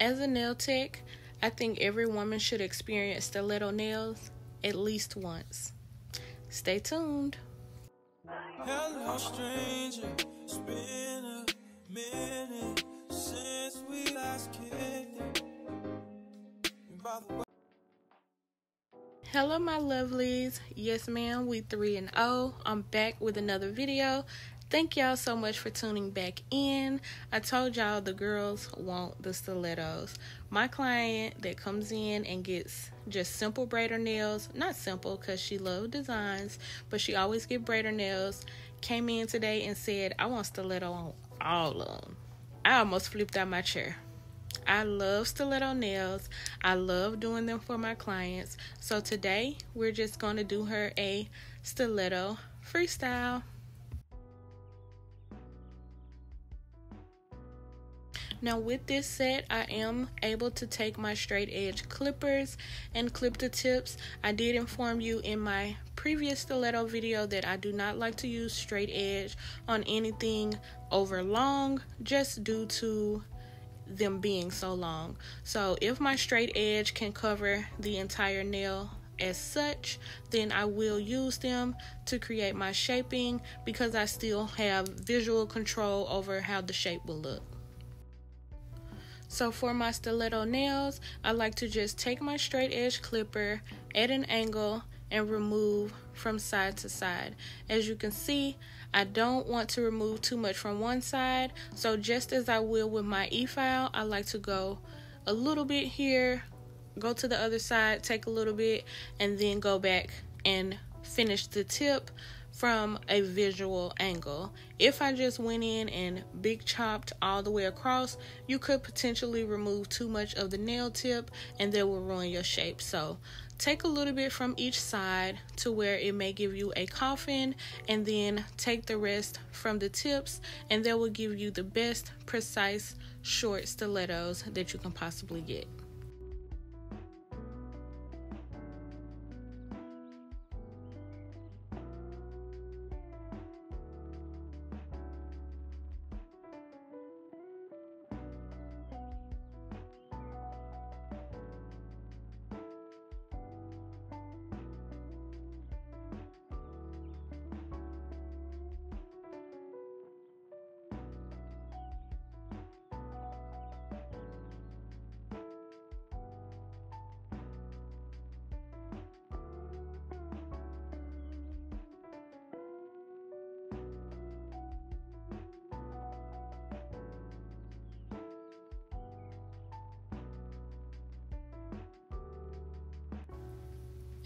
As a nail tech, I think every woman should experience stiletto nails at least once. Stay tuned. Hello, stranger. It's been a minute since we last kicked Hello, my lovelies. Yes, ma'am, we 3 and 0. I'm back with another video. Thank y'all so much for tuning back in. I told y'all the girls want the stilettos. My client that comes in and gets just simple braider nails, not simple because she loves designs, but she always get braider nails, came in today and said, I want stiletto on all of them. I almost flipped out my chair. I love stiletto nails. I love doing them for my clients. So today we're just going to do her a stiletto freestyle. Now with this set, I am able to take my straight edge clippers and clip the tips. I did inform you in my previous stiletto video that I do not like to use straight edge on anything over long just due to them being so long. So if my straight edge can cover the entire nail as such, then I will use them to create my shaping because I still have visual control over how the shape will look. So for my stiletto nails, I like to just take my straight edge clipper at an angle and remove from side to side. As you can see, I don't want to remove too much from one side, so just as I will with my e-file, I like to go a little bit here, go to the other side, take a little bit, and then go back and finish the tip from a visual angle. If I just went in and big chopped all the way across, you could potentially remove too much of the nail tip and that will ruin your shape. So take a little bit from each side to where it may give you a coffin and then take the rest from the tips and that will give you the best precise short stilettos that you can possibly get.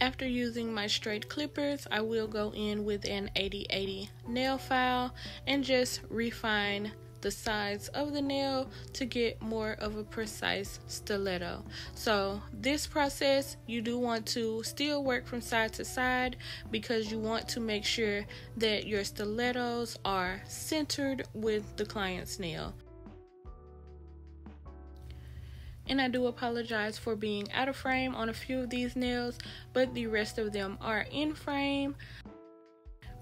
After using my straight clippers, I will go in with an 8080 nail file and just refine the sides of the nail to get more of a precise stiletto. So this process you do want to still work from side to side because you want to make sure that your stilettos are centered with the client's nail. And I do apologize for being out of frame on a few of these nails, but the rest of them are in frame.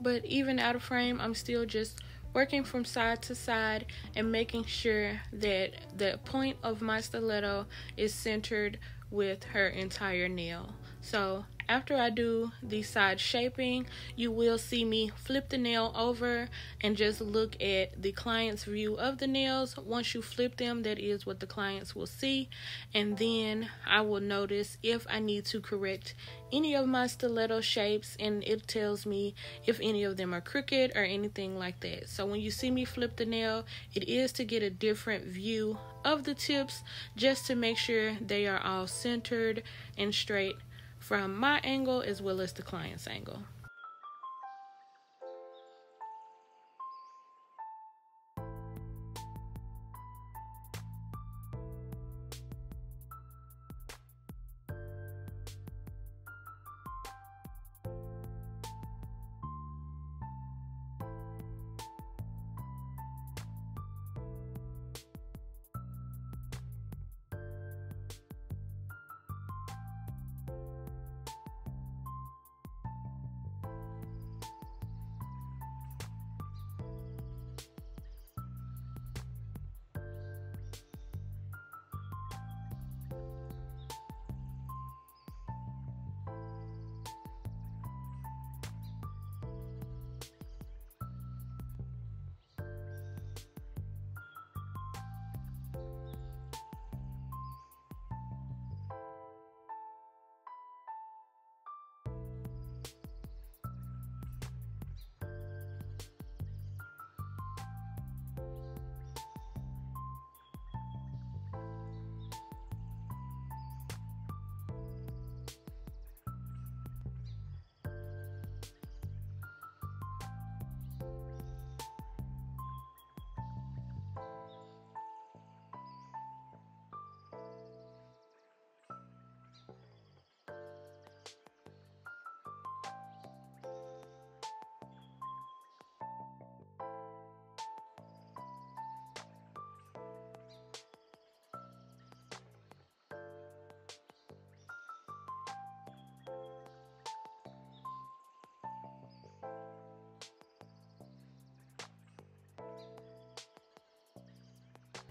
But even out of frame, I'm still just working from side to side and making sure that the point of my stiletto is centered with her entire nail. So after I do the side shaping, you will see me flip the nail over and just look at the client's view of the nails. Once you flip them, that is what the clients will see. And then I will notice if I need to correct any of my stiletto shapes and it tells me if any of them are crooked or anything like that. So when you see me flip the nail, it is to get a different view of the tips just to make sure they are all centered and straight from my angle as well as the client's angle.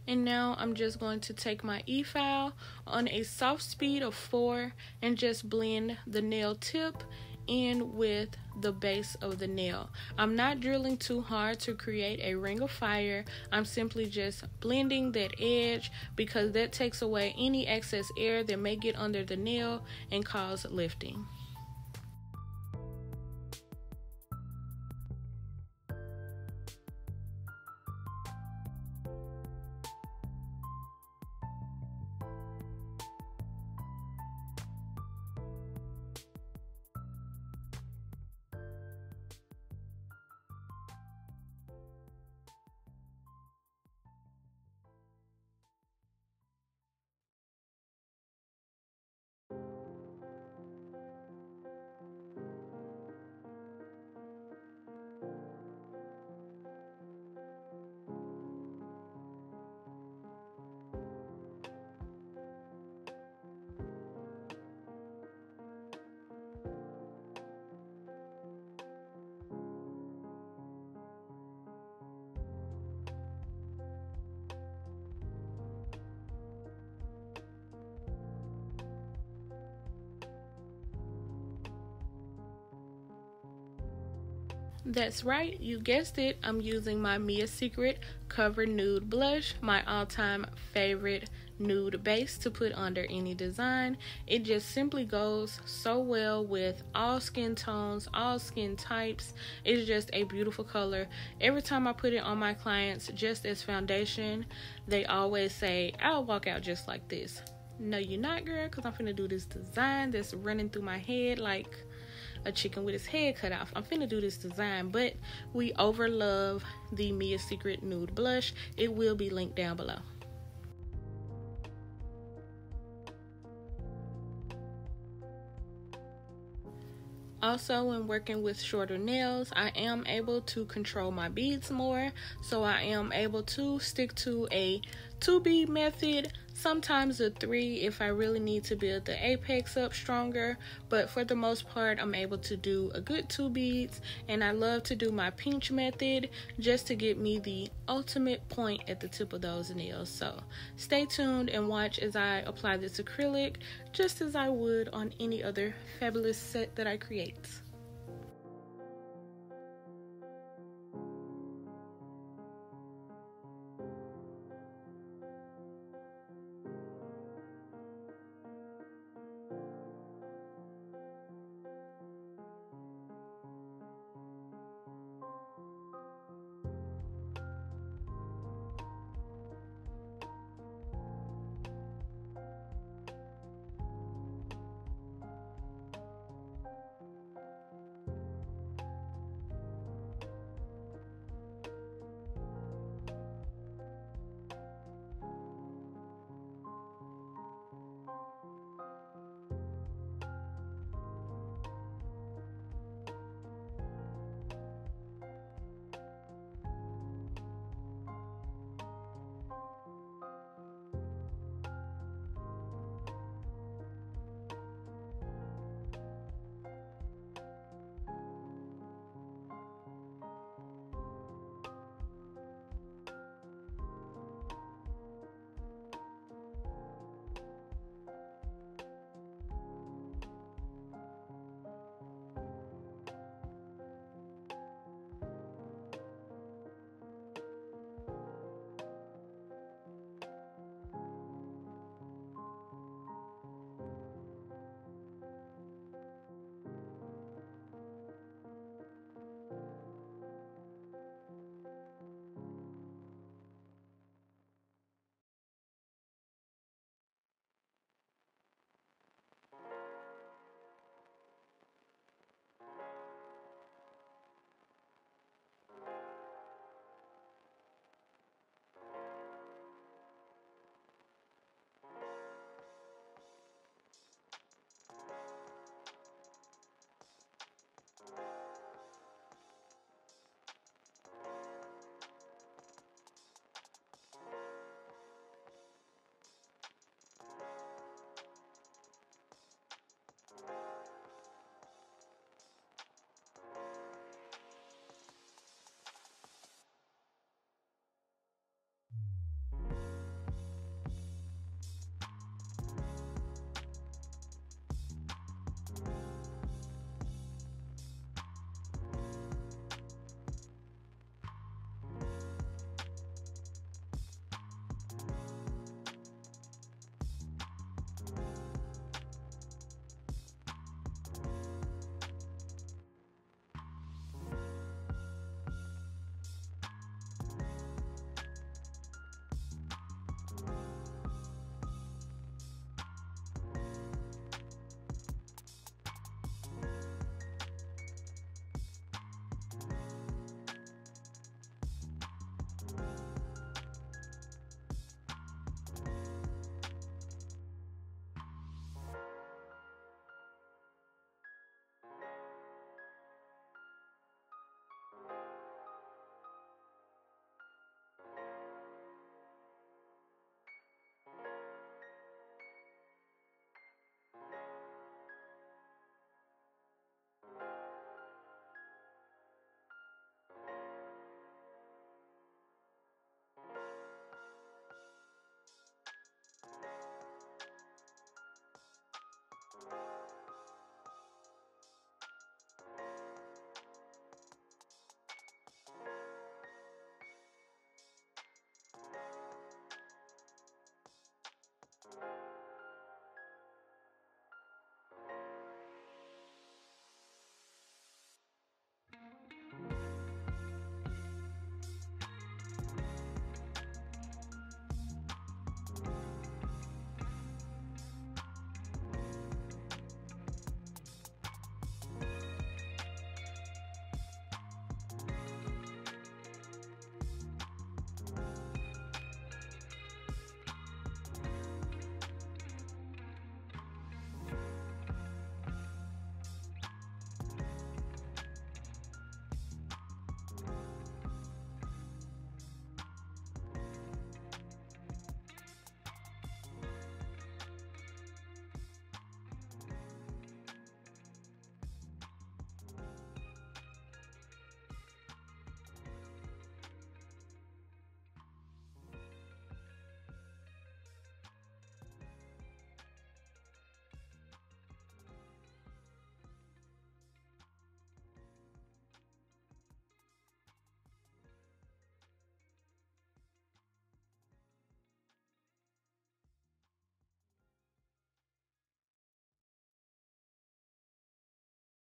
And now I'm just going to take my e-file on a soft speed of 4 and just blend the nail tip in with the base of the nail. I'm not drilling too hard to create a ring of fire. I'm simply just blending that edge because that takes away any excess air that may get under the nail and cause lifting. That's right, you guessed it. I'm using my Mia Secret Cover Nude Blush, my all time favorite nude base to put under any design. It just simply goes so well with all skin tones, all skin types. It's just a beautiful color. Every time I put it on my clients just as foundation, they always say, I'll walk out just like this. No, you're not, girl, because I'm gonna do this design that's running through my head like a chicken with his head cut off. I'm finna do this design, but we overlove the Mia Secret Nude Blush. It will be linked down below. Also, when working with shorter nails, I am able to control my beads more, so I am able to stick to a two bead method sometimes a three if I really need to build the apex up stronger, but for the most part, I'm able to do a good two beads. And I love to do my pinch method just to get me the ultimate point at the tip of those nails. So stay tuned and watch as I apply this acrylic just as I would on any other fabulous set that I create.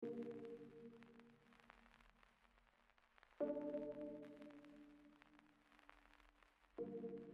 Thank you.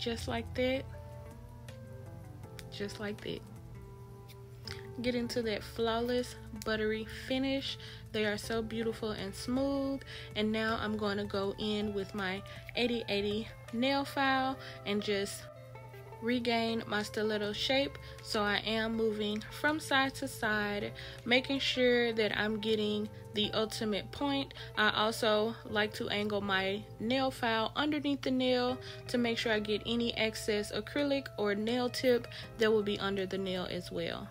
just like that. Just like that. Get into that flawless buttery finish. They are so beautiful and smooth. And now I'm going to go in with my 8080 nail file and just regain my stiletto shape so I am moving from side to side making sure that I'm getting the ultimate point. I also like to angle my nail file underneath the nail to make sure I get any excess acrylic or nail tip that will be under the nail as well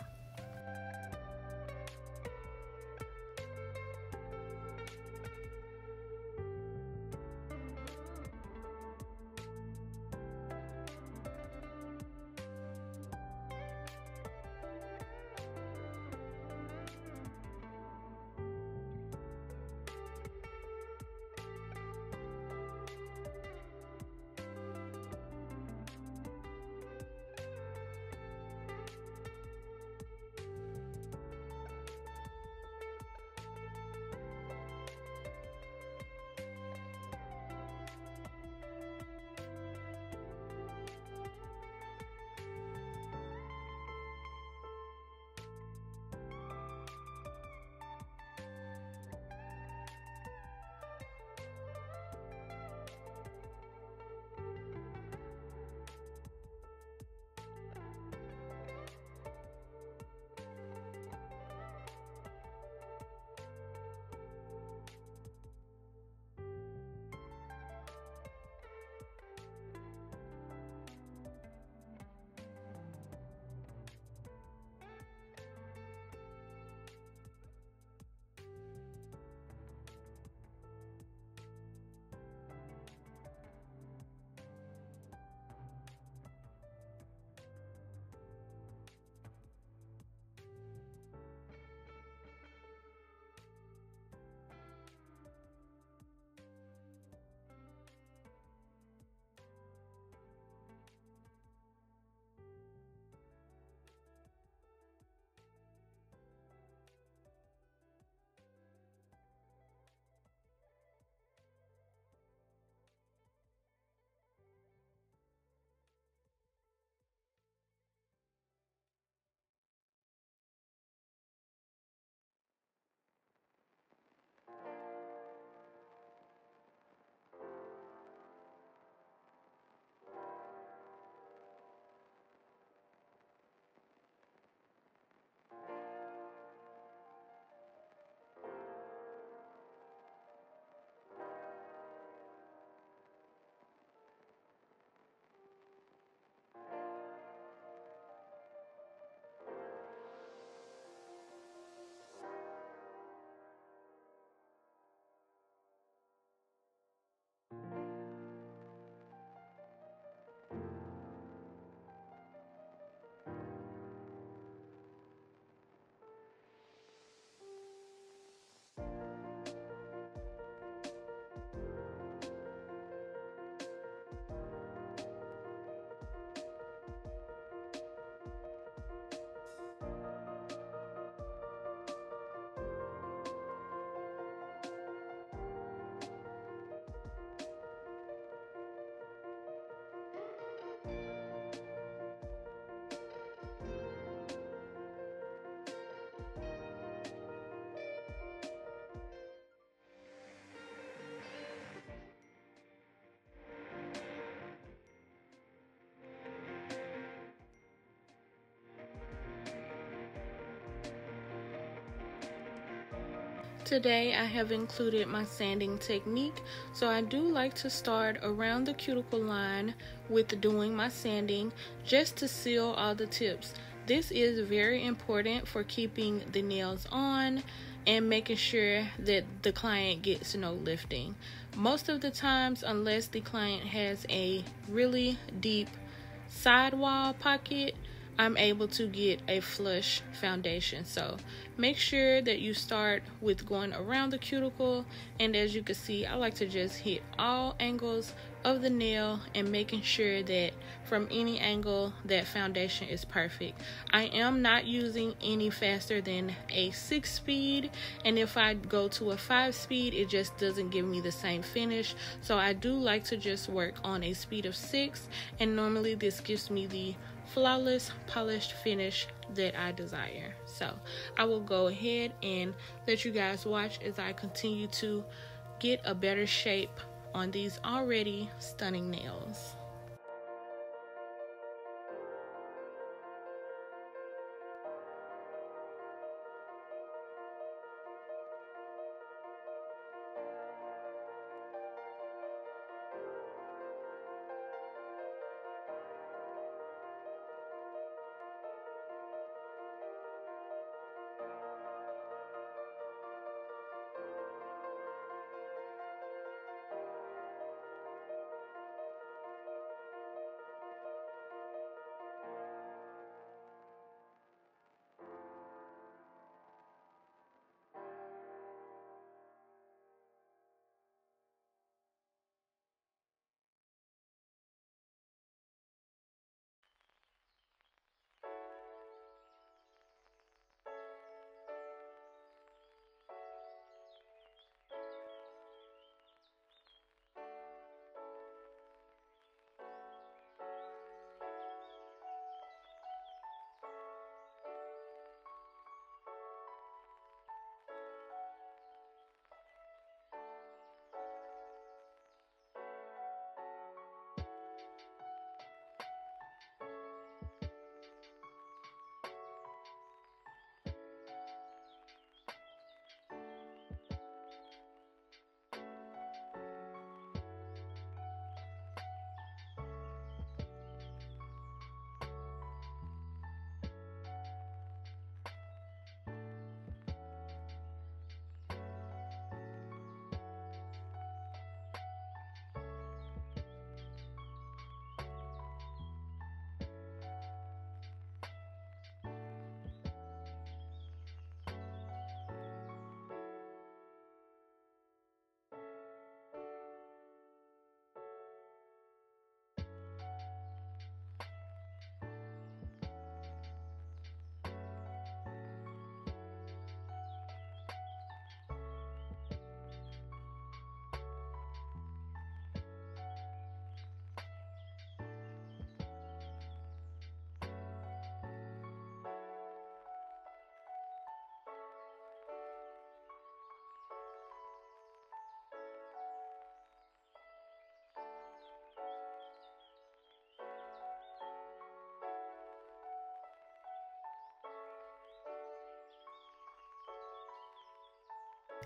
Today I have included my sanding technique. So I do like to start around the cuticle line with doing my sanding just to seal all the tips. This is very important for keeping the nails on and making sure that the client gets no lifting. Most of the times, unless the client has a really deep sidewall pocket, I'm able to get a flush foundation. So make sure that you start with going around the cuticle. And as you can see, I like to just hit all angles of the nail and making sure that from any angle that foundation is perfect. I am not using any faster than a 6 speed and if I go to a 5 speed it just doesn't give me the same finish so I do like to just work on a speed of 6 and normally this gives me the flawless polished finish that I desire. So I will go ahead and let you guys watch as I continue to get a better shape on these already stunning nails.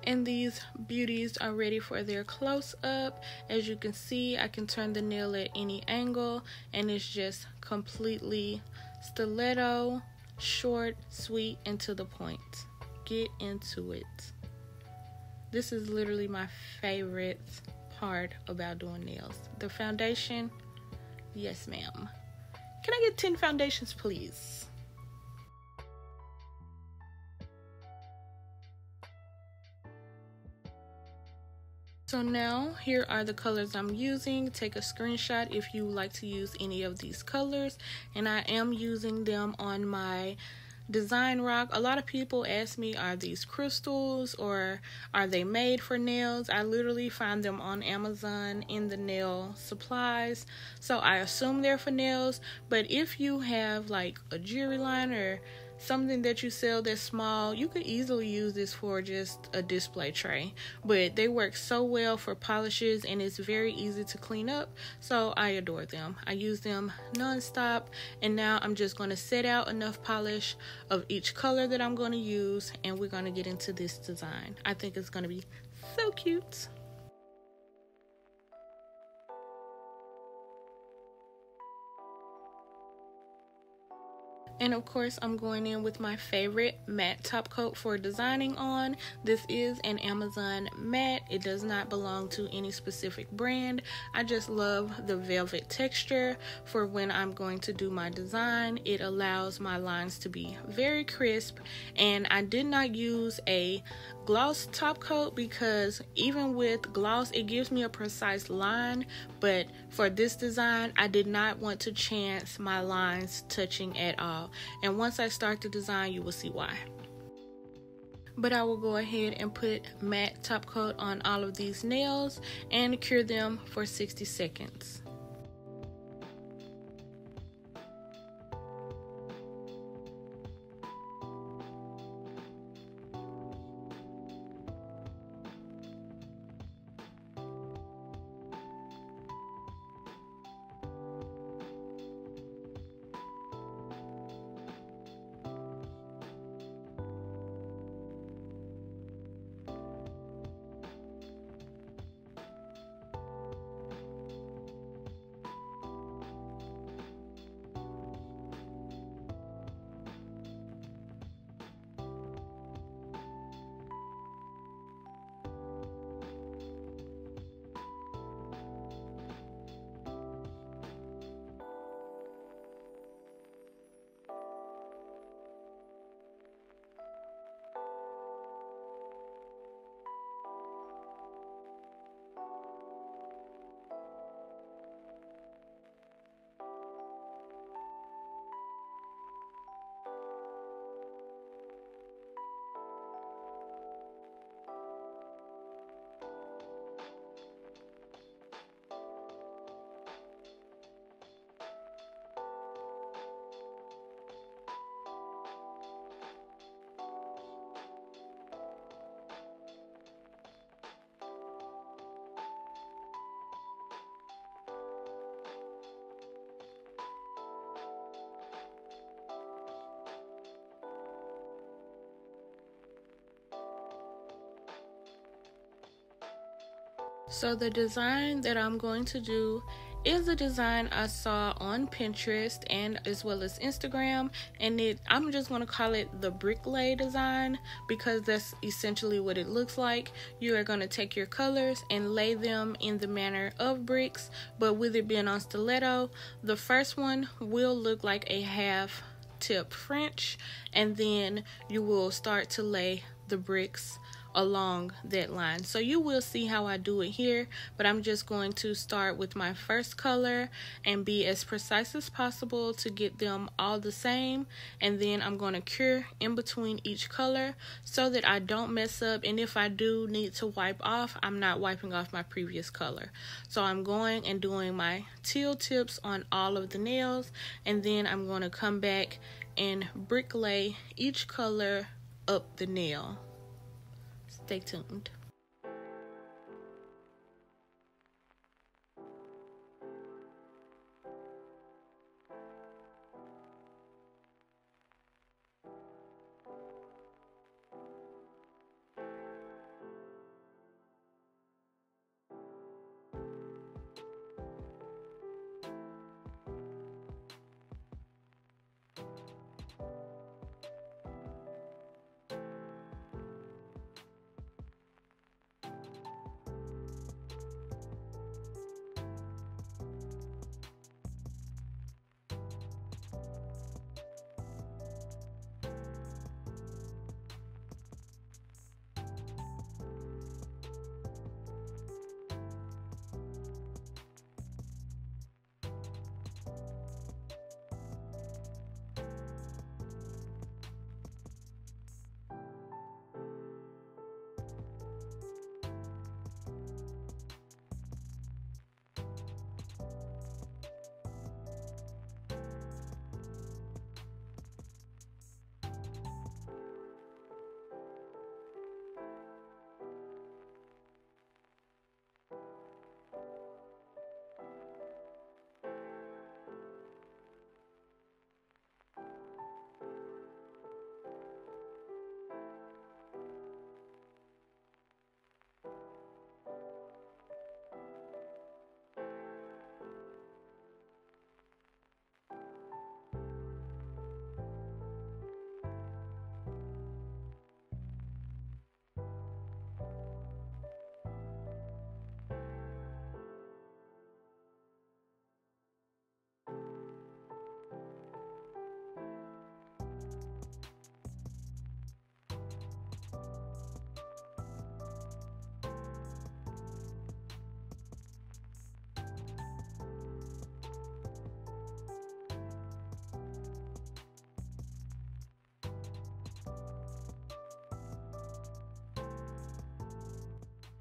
And these beauties are ready for their close-up. As you can see I can turn the nail at any angle and it's just completely stiletto short sweet and to the point. Get into it. This is literally my favorite part about doing nails. The foundation? Yes ma'am. Can I get 10 foundations please So now here are the colors I'm using. Take a screenshot if you like to use any of these colors. And I am using them on my design rock. A lot of people ask me, are these crystals or are they made for nails? I literally find them on Amazon in the nail supplies. So I assume they're for nails. But if you have like a jewelry line or something that you sell that's small, you could easily use this for just a display tray. But they work so well for polishes and it's very easy to clean up. So I adore them. I use them non-stop and now I'm just going to set out enough polish of each color that I'm going to use and we're going to get into this design. I think it's going to be so cute. And of course, I'm going in with my favorite matte top coat for designing on. This is an Amazon matte. It does not belong to any specific brand. I just love the velvet texture for when I'm going to do my design. It allows my lines to be very crisp and I did not use a gloss top coat because even with gloss it gives me a precise line but for this design I did not want to chance my lines touching at all. And once I start the design you will see why. But I will go ahead and put matte top coat on all of these nails and cure them for 60 seconds So the design that I'm going to do is a design I saw on Pinterest and as well as Instagram and it I'm just going to call it the bricklay design because that's essentially what it looks like. You are going to take your colors and lay them in the manner of bricks but with it being on stiletto, the first one will look like a half tip French and then you will start to lay the bricks along that line. So you will see how I do it here, but I'm just going to start with my first color and be as precise as possible to get them all the same. And then I'm going to cure in between each color so that I don't mess up. And if I do need to wipe off, I'm not wiping off my previous color. So I'm going and doing my teal tips on all of the nails. And then I'm going to come back and bricklay each color up the nail. Stay tuned.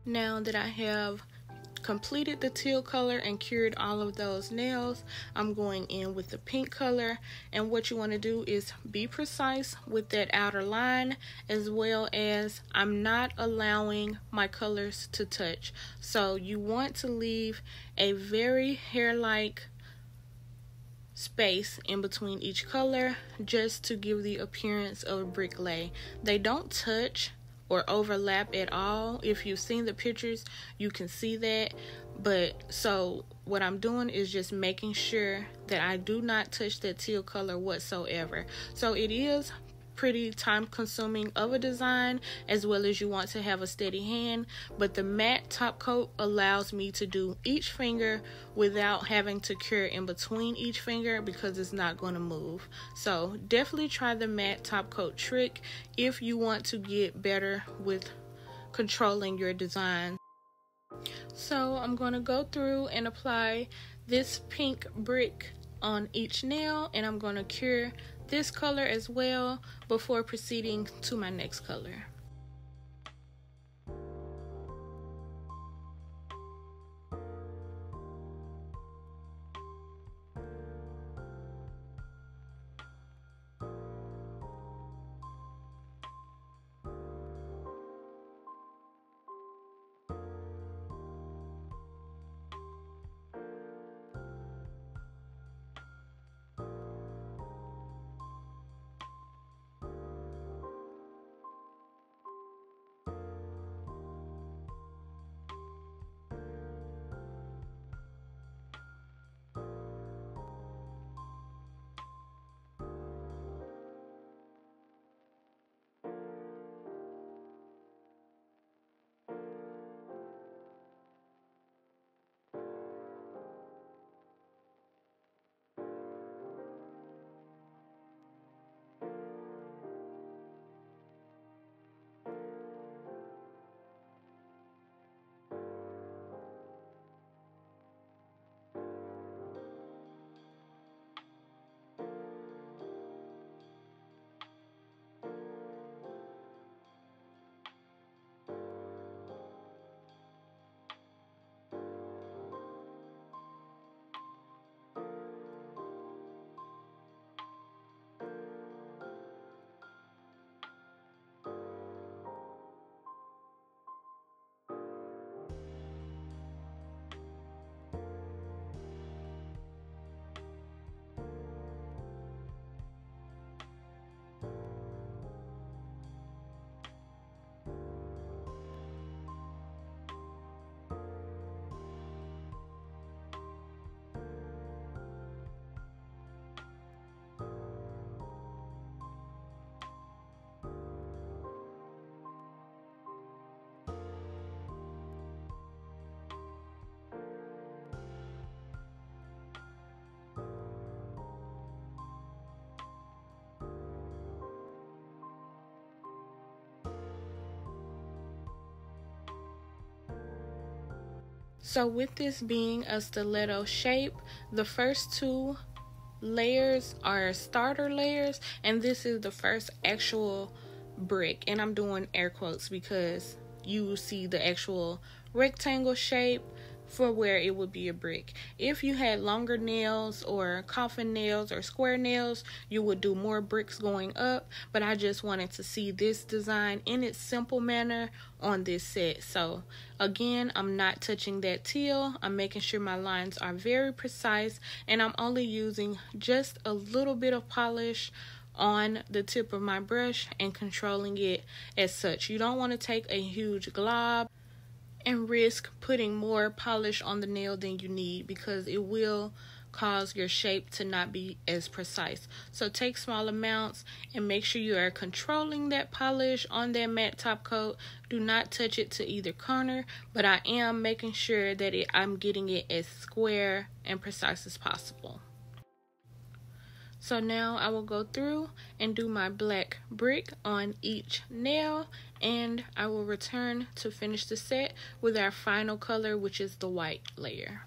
Now that I have completed the teal color and cured all of those nails, I'm going in with the pink color. And what you want to do is be precise with that outer line as well as I'm not allowing my colors to touch. So you want to leave a very hair-like space in between each color just to give the appearance of a brick lay. They don't touch or overlap at all. If you've seen the pictures, you can see that. But so what I'm doing is just making sure that I do not touch that teal color whatsoever. So it is pretty time consuming of a design as well as you want to have a steady hand but the matte top coat allows me to do each finger without having to cure in between each finger because it's not going to move. So definitely try the matte top coat trick if you want to get better with controlling your design. So I'm going to go through and apply this pink brick on each nail and I'm going to cure this color as well before proceeding to my next color. So with this being a stiletto shape, the first two layers are starter layers and this is the first actual brick. And I'm doing air quotes because you see the actual rectangle shape for where it would be a brick. If you had longer nails or coffin nails or square nails, you would do more bricks going up, but I just wanted to see this design in its simple manner on this set. So again, I'm not touching that teal. I'm making sure my lines are very precise and I'm only using just a little bit of polish on the tip of my brush and controlling it as such. You don't want to take a huge glob and risk putting more polish on the nail than you need because it will cause your shape to not be as precise. So take small amounts and make sure you are controlling that polish on that matte top coat. Do not touch it to either corner, but I am making sure that it, I'm getting it as square and precise as possible. So now I will go through and do my black brick on each nail and I will return to finish the set with our final color which is the white layer.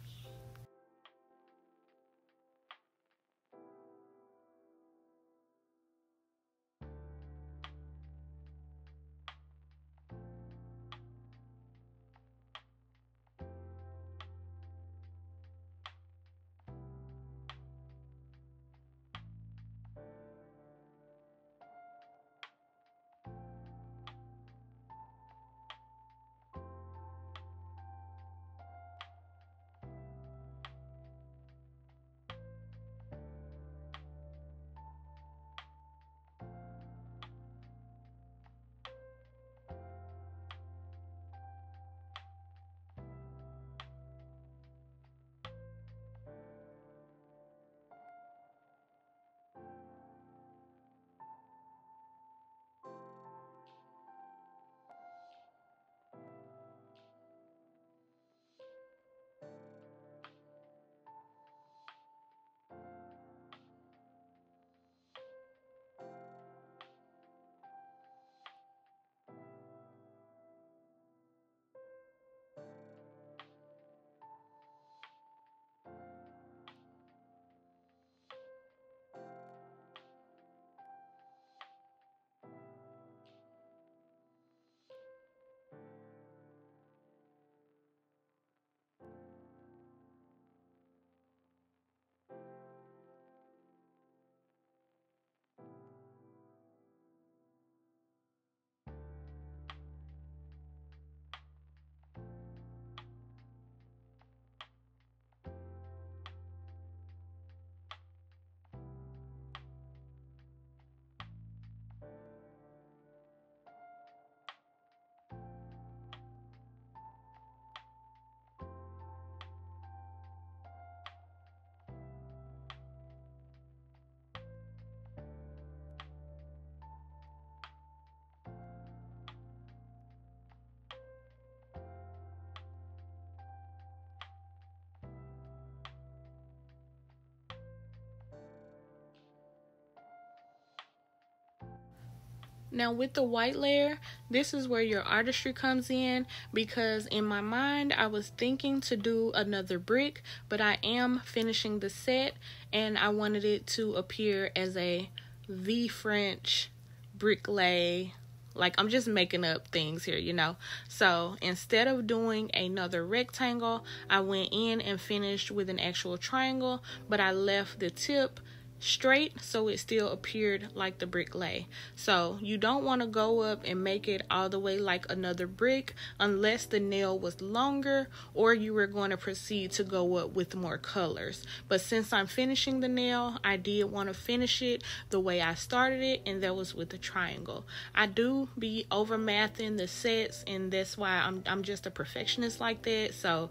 Now, with the white layer, this is where your artistry comes in because in my mind, I was thinking to do another brick, but I am finishing the set and I wanted it to appear as a V French brick lay. Like, I'm just making up things here, you know. So, instead of doing another rectangle, I went in and finished with an actual triangle, but I left the tip straight so it still appeared like the brick lay. So you don't want to go up and make it all the way like another brick unless the nail was longer or you were going to proceed to go up with more colors. But since I'm finishing the nail, I did want to finish it the way I started it and that was with the triangle. I do be over mathing the sets and that's why I'm I'm just a perfectionist like that. So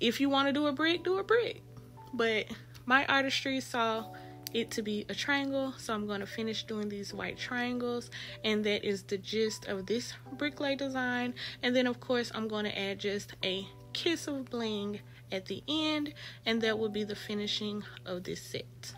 if you want to do a brick, do a brick. But my artistry saw it to be a triangle so I'm going to finish doing these white triangles and that is the gist of this bricklay design and then of course I'm going to add just a kiss of bling at the end and that will be the finishing of this set.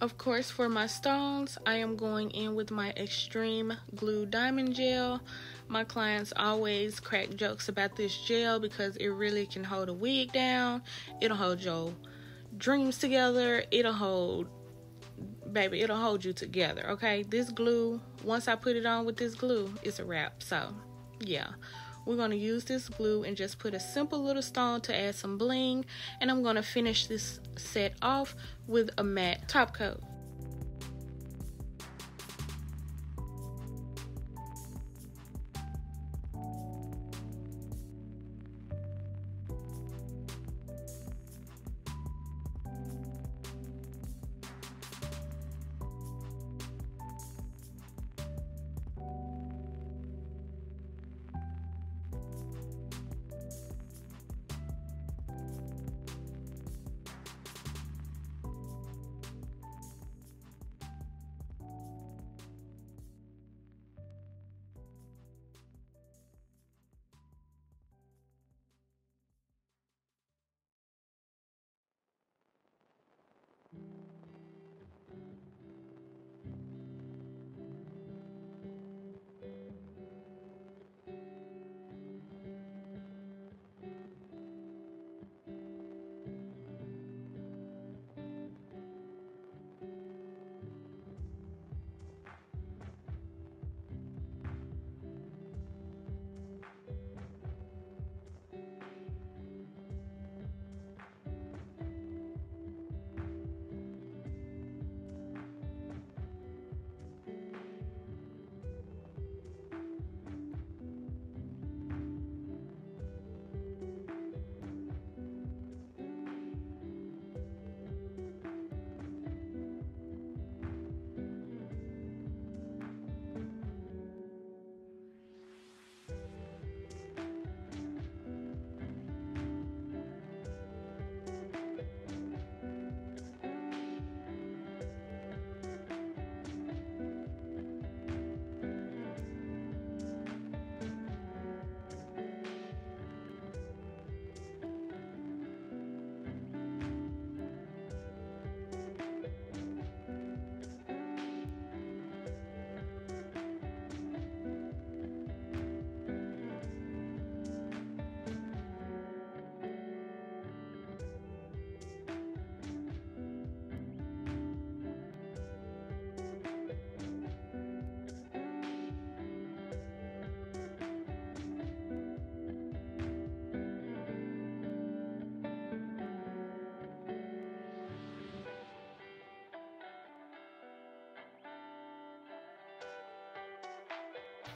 Of course, for my stones, I am going in with my Extreme Glue Diamond Gel. My clients always crack jokes about this gel because it really can hold a wig down. It'll hold your dreams together. It'll hold, baby, it'll hold you together, okay? This glue, once I put it on with this glue, it's a wrap. So, yeah we're going to use this glue and just put a simple little stone to add some bling and I'm going to finish this set off with a matte top coat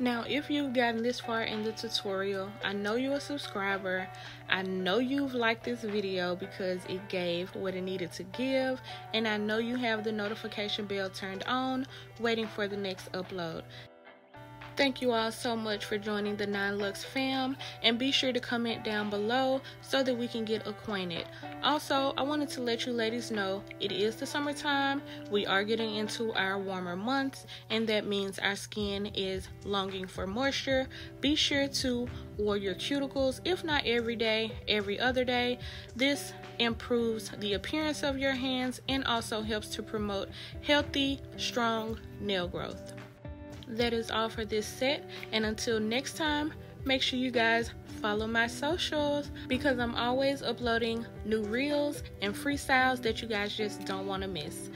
Now, if you've gotten this far in the tutorial, I know you're a subscriber. I know you've liked this video because it gave what it needed to give. And I know you have the notification bell turned on, waiting for the next upload. Thank you all so much for joining the Nine Luxe fam and be sure to comment down below so that we can get acquainted. Also, I wanted to let you ladies know it is the summertime. We are getting into our warmer months and that means our skin is longing for moisture. Be sure to oil your cuticles if not every day, every other day. This improves the appearance of your hands and also helps to promote healthy, strong nail growth that is all for this set. And until next time, make sure you guys follow my socials because I'm always uploading new reels and freestyles that you guys just don't want to miss.